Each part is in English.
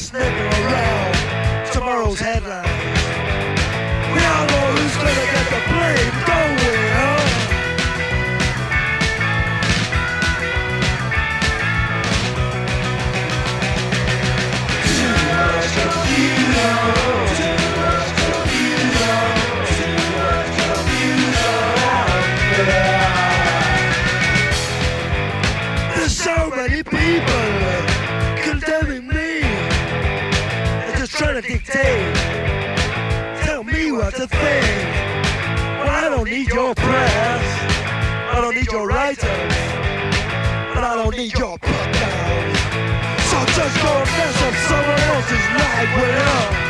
snake. take. Tell me what to think. I don't need your press. I don't need your writers. And I don't need your put downs. So just go mess up someone else's life with us.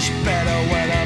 much better when I'm